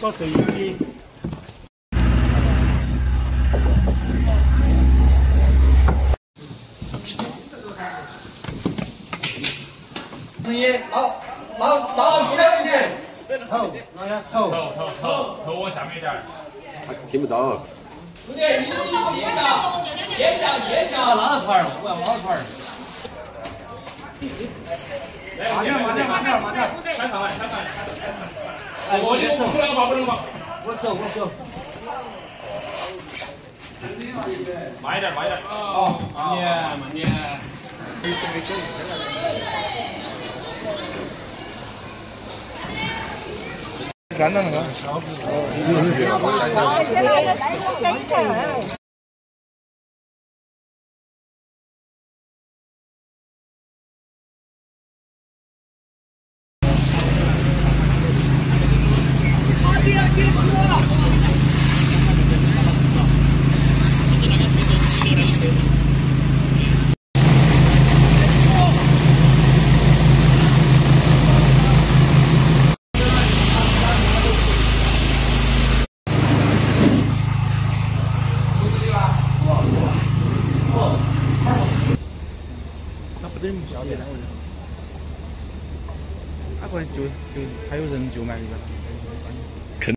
到水机。十一，老老老起来一点，头，老呀头，头头头往下面一点。听不到。兄弟，一路一路夜下，夜下夜下，拉着团儿，我要拉着团儿。慢点慢点慢点慢点，开上来开上来。哎，我我不能跑不能跑。我手我手。慢一点慢一点。哦，慢点慢点。干的那个。那不得不要脸，我觉得。那不然就就还有人救吗？一个。